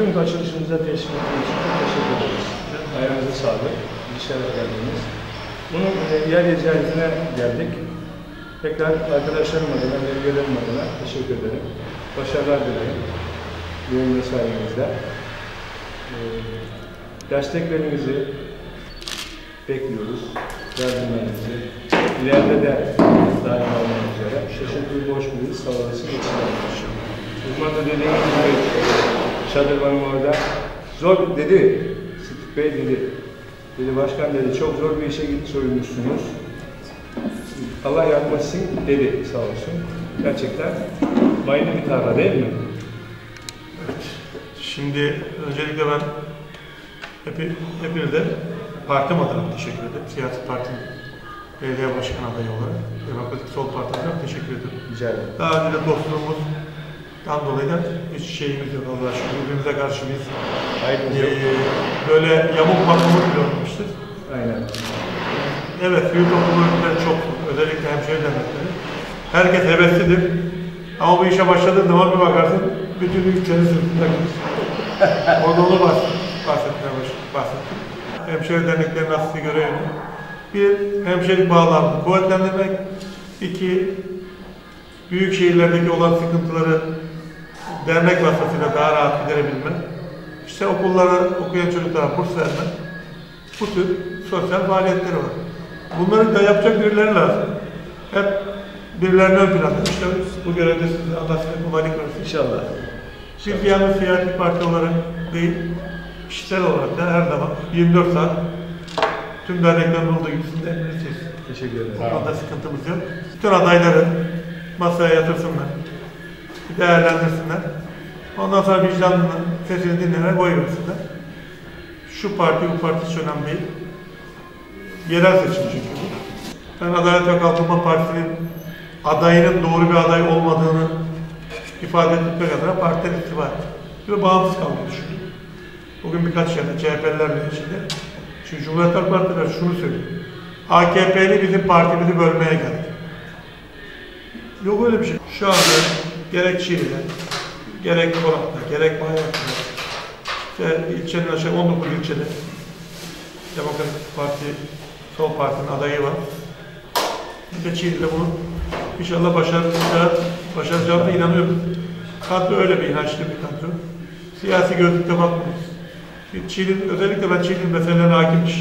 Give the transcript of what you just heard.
bugün açılışımıza teşvik ettiğiniz için çok teşekkür ederiz. Ayağınıza sağlık. Bir şeref verdiniz. Bunun e, yer ziyaretine geldik. Tekrar arkadaşlarım adına, belgelerim adına teşekkür ederim. Başarılar dilerim. Yoğun mesainizde. E, desteklerinizi bekliyoruz. Yardımlarınızı. İleride de daim olmak üzere. Teşekkür boş bir sağ olasın. Uzman da dediğiniz gibi şadırvanım orada. Zor dedi. Sıtık Bey dedi. Dedi başkan dedi çok zor bir işe git soyunmuşsunuz. Allah etsin dedi sağ olsun. Gerçekten mayını bir tarla değil mi? Şimdi öncelikle ben hepi, hepinize partim adına teşekkür ederim. Siyasi partinin belediye başkan adayı olarak Demokratik Sol Parti adına teşekkür ederim. Rica ederim. Daha önce de dostluğumuzdan dolayı da hiç şeyimiz yok Allah'a şükür. Birbirimize karşı biz Aydın e, böyle yamuk makamı bile olmamıştır. Aynen. Evet, büyük okullarında çok, özellikle hemşire dernekleri. Herkes heveslidir. Ama bu işe başladığın zaman bir bakarsın, bütün yük senin sırtında kalır. Orada onu bahs- bahsetmeye bahsettim. Hemşire derneklerinin asli görevini. Bir, hemşirelik bağlarını kuvvetlendirmek. İki, büyük şehirlerdeki olan sıkıntıları dernek vasıtasıyla daha rahat giderebilmek. İşte okullara okuyan çocuklara burs vermek. Bu tür sosyal faaliyetleri var. Bunları da yapacak birileri lazım. Hep birilerinin ön planda. İşte bu görevde size Allah size kolaylık versin. İnşallah. Biz yalnız siyasi parti olarak değil, kişisel olarak da her zaman 24 saat tüm derneklerin olduğu gibi sizin de emrinizdeyiz. Teşekkür ederim. Bu konuda sıkıntımız yok. Bütün adayları masaya yatırsınlar. Değerlendirsinler. Ondan sonra vicdanını, sesini dinlenerek oy versinler. Şu parti, bu parti hiç önemli değil. Yerel seçim çünkü bu. Ben Adalet ve Kalkınma Partisi'nin adayının doğru bir aday olmadığını ifade etmek adına partiden ettim. Ve bağımsız kalmayı düşündüm. Bugün birkaç yerde CHP'lilerle içinde. Çünkü Cumhuriyet Halk Partiler şunu söylüyor. AKP'li bizim partimizi bölmeye geldi. Yok öyle bir şey. Şu anda gerek Çiğli'de, gerek Korak'ta, gerek Bayrak'ta, işte ilçenin aşağı 19 ilçede Demokratik Parti, Sol Parti'nin adayı var. Biz de Çiğli'de bunu inşallah başaracağız, başaracağımıza inanıyoruz. Kadro öyle bir inançlı bir kadro. Siyasi gözlükle bakmıyoruz. Çiğli, özellikle ben Çiğli'nin meselelerine hakimmiş.